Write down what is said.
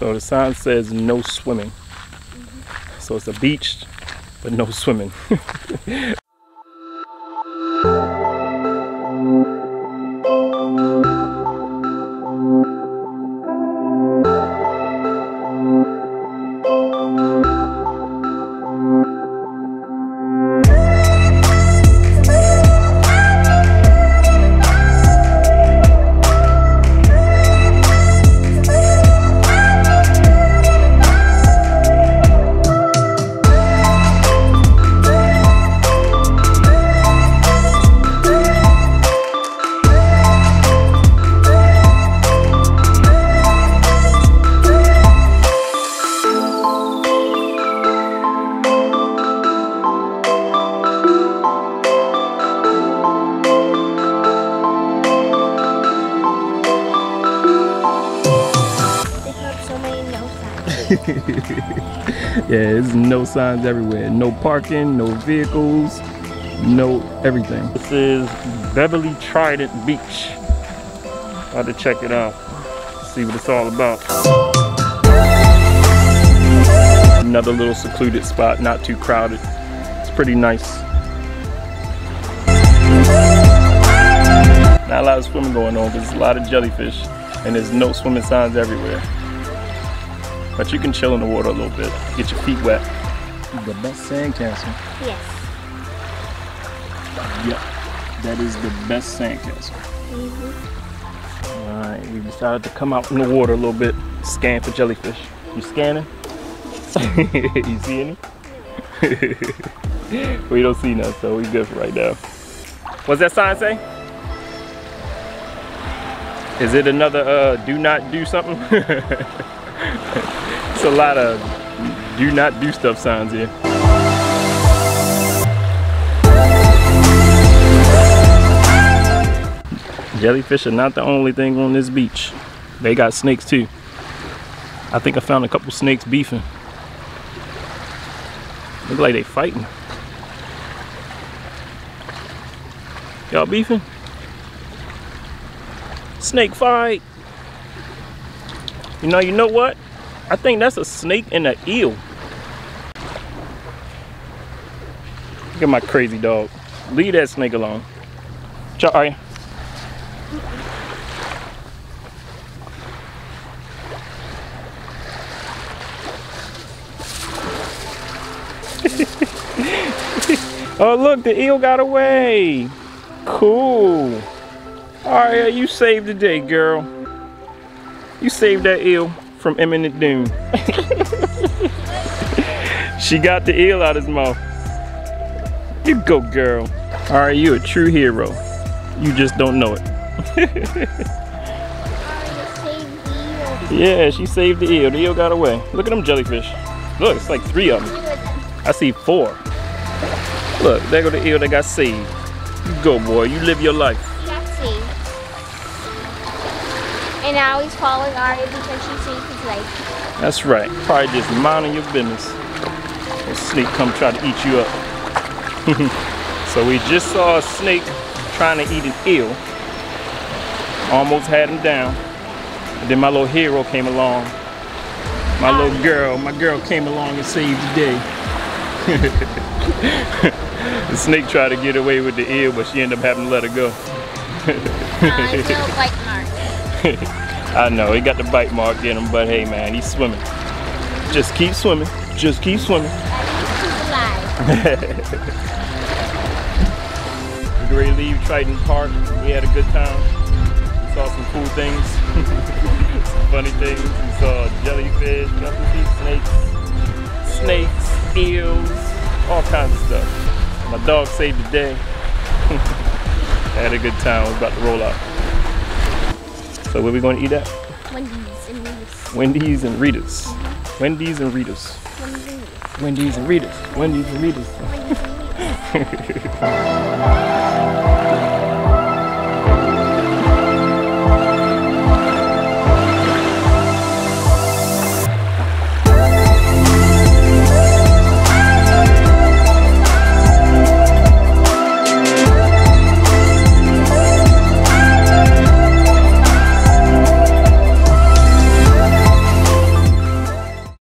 So the sign says no swimming. Mm-hmm. So it's a beach, but no swimming. yeah, there's no signs everywhere. No parking, no vehicles, no everything. This is Beverly Triton Beach. About to check it out. See what it's all about. Another little secluded spot, not too crowded. It's pretty nice. Not a lot of swimming going on, but there's a lot of jellyfish, and there's no swimming signs everywhere. But you can chill in the water a little bit, get your feet wet. The best sandcastle. Yes. Yep, that is the best sandcastle. Mm-hmm. All right, we decided to come out in the water a little bit, scan for jellyfish. You scanning? you see any? we don't see none, so we good for right now. What's that sign say? Is it another uh, do not do something? it's a lot of do not do stuff signs here. Jellyfish are not the only thing on this beach. They got snakes too. I think I found a couple snakes beefing. Look like they fighting. Y'all beefing? Snake fight. You know, you know what? I think that's a snake and an eel. Look at my crazy dog. Leave that snake alone. Sorry. Oh look, the eel got away. Cool. Aria, you saved the day, girl. You saved that eel from imminent doom. she got the eel out of his mouth. You go, girl. Alright, you a true hero. You just don't know it. yeah, she saved the eel. The eel got away. Look at them jellyfish. Look, it's like three of them. I see four. Look, there go the eel that got saved. You go, boy. You live your life. And now he's following Arya because she saved his life. That's right. Probably just minding your business. A snake come try to eat you up. so we just saw a snake trying to eat an eel. Almost had him down. And then my little hero came along. My little girl, my girl came along and saved the day. the snake tried to get away with the eel, but she ended up having to let her go. His little bite mark. I know, he got the bite mark in him, but hey man, he's swimming. Just keep swimming. Just keep swimming. At least he's alive. We ready to leave Triton Park. We had a good time. We saw some cool things, some funny things. We saw jellyfish, see snakes, snakes, eels, all kinds of stuff. My dog saved the day. had a good time. We're about to roll out. So where we going to eat at? Wendy's and Rita's. Wendy's and Rita's. Mm-hmm. Wendy's and Rita's. Wendy's and Rita's. Wendy's and Rita's. Wendy's and Rita's. Wendy's and Rita's.